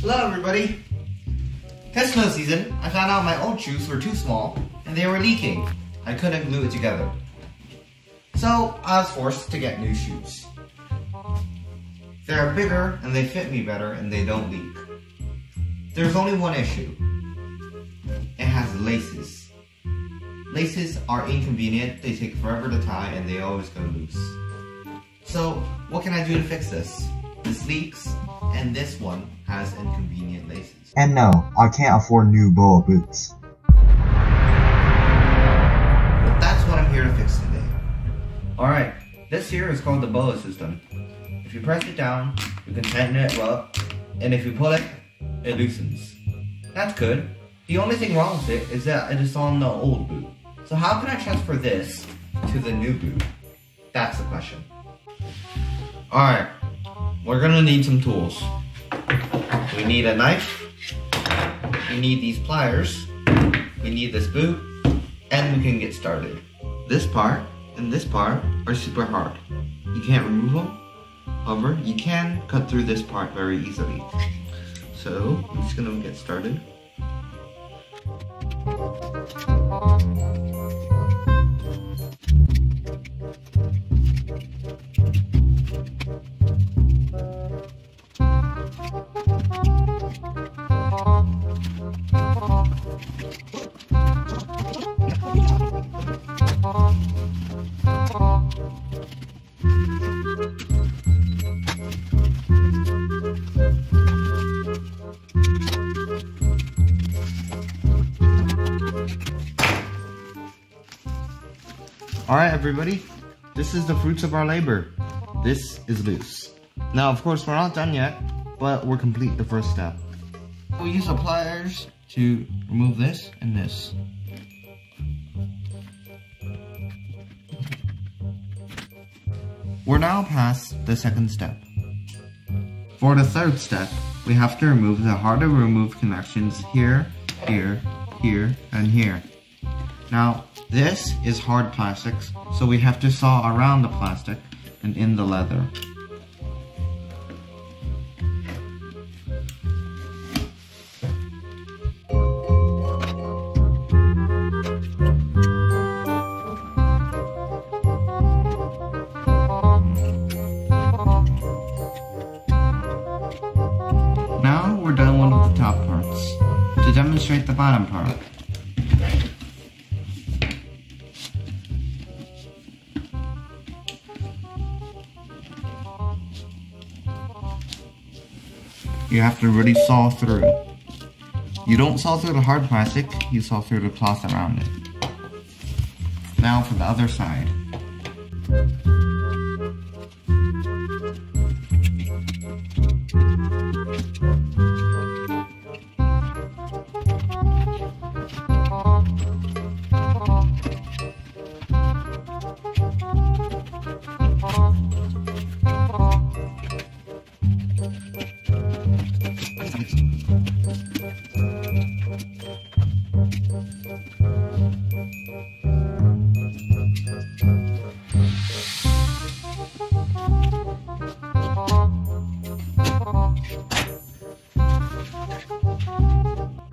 Hello everybody! This snow season, I found out my old shoes were too small and they were leaking. I couldn't glue it together. So I was forced to get new shoes. They're bigger and they fit me better and they don't leak. There's only one issue. It has laces. Laces are inconvenient, they take forever to tie and they always go loose. So what can I do to fix this? Leaks and this one has inconvenient laces. And no, I can't afford new BOA boots. But that's what I'm here to fix today. Alright, this here is called the BOA system. If you press it down, you can tighten it up, and if you pull it, it loosens. That's good. The only thing wrong with it is that it is on the old boot. So how can I transfer this to the new boot? That's the question. Alright, we're gonna need some tools. We need a knife, we need these pliers, we need this boot, and we can get started. This part and this part are super hard. You can't remove them. However, you can cut through this part very easily. So, I'm just gonna get started. Alright everybody, this is the fruits of our labor. This is loose. Now of course we're not done yet, but we're complete the first step. We use the pliers to remove this and this. We're now past the second step. For the third step, we have to remove the hard to remove connections here, here, here, and here. Now, this is hard plastics, so we have to saw around the plastic and in the leather. Now we're done with the top parts. To demonstrate the bottom part, you have to really saw through. You don't saw through the hard plastic, you saw through the cloth around it. Now for the other side.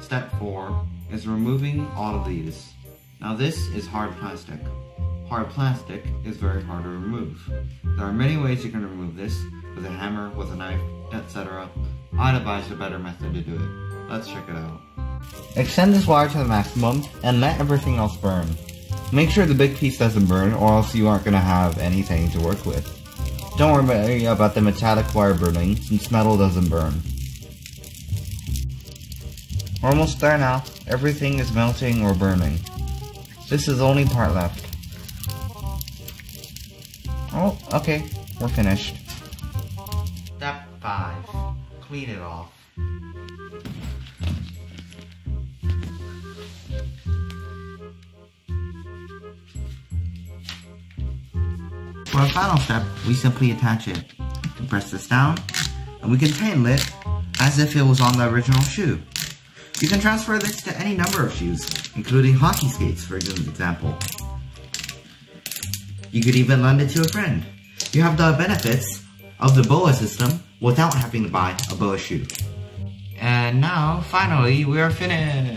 Step 4 is removing all of these. Now this is hard plastic. Hard plastic is very hard to remove. There are many ways you can remove this, with a hammer, with a knife, etc. I'd advise a better method to do it. Let's check it out. Extend this wire to the maximum, and let everything else burn. Make sure the big piece doesn't burn, or else you aren't going to have anything to work with. Don't worry about the metallic wire burning, since metal doesn't burn. We're almost there now. Everything is melting or burning. This is the only part left. Oh, okay. We're finished. Step 5. Clean it off. For our final step, we simply attach it. Press this down, and we can tighten it as if it was on the original shoe. You can transfer this to any number of shoes, including hockey skates for example. You could even lend it to a friend. You have the benefits of the BOA system without having to buy a BOA shoe. And now, finally, we are finished.